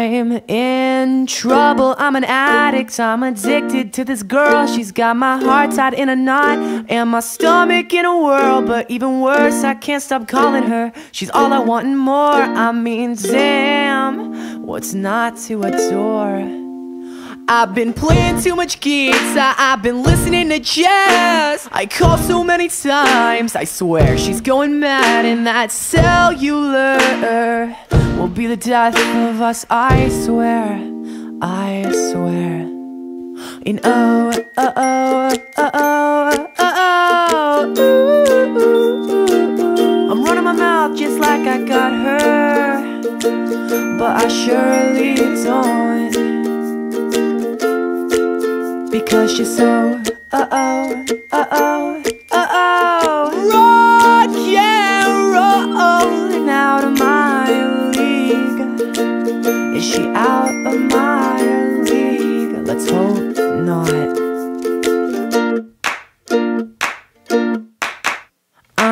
I'm in trouble, I'm an addict, I'm addicted to this girl. She's got my heart tied in a knot and my stomach in a whirl. But even worse, I can't stop calling her. She's all I want and more, I mean damn What's not to adore? I've been playing too much guitar, I've been listening to jazz I call so many times, I swear she's going mad And that cellular will be the death of us, I swear, I swear. In oh, uh, oh, uh, oh, oh, oh, oh, oh. I'm running my mouth just like I got her, but I surely don't. Because she's so, uh oh, uh oh, uh oh, rock yeah, rolling out of my league. Is she out of my league? Let's hope not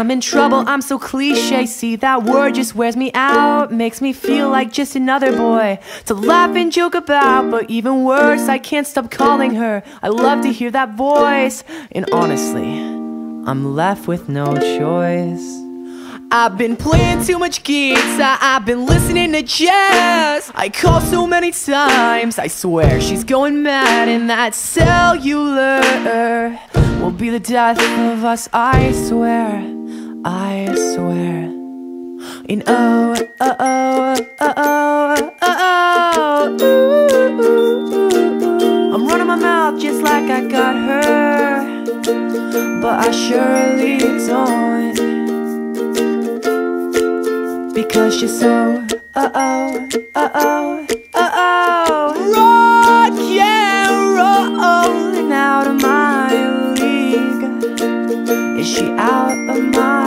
I'm in trouble, I'm so cliche. See, that word just wears me out Makes me feel like just another boy. To laugh and joke about But even worse, I can't stop calling her. I love to hear that voice And honestly, I'm left with no choice. I've been playing too much guitar, I've been listening to jazz. I call so many times, I swear she's going mad And that cellular. Will be the death of us, I swear, I swear In oh, oh, oh, oh, oh, oh, oh I'm running my mouth just like I got her But I surely don't because you're so uh oh, uh oh, uh oh. Rock yeah, rolling out of my league. Is she out of my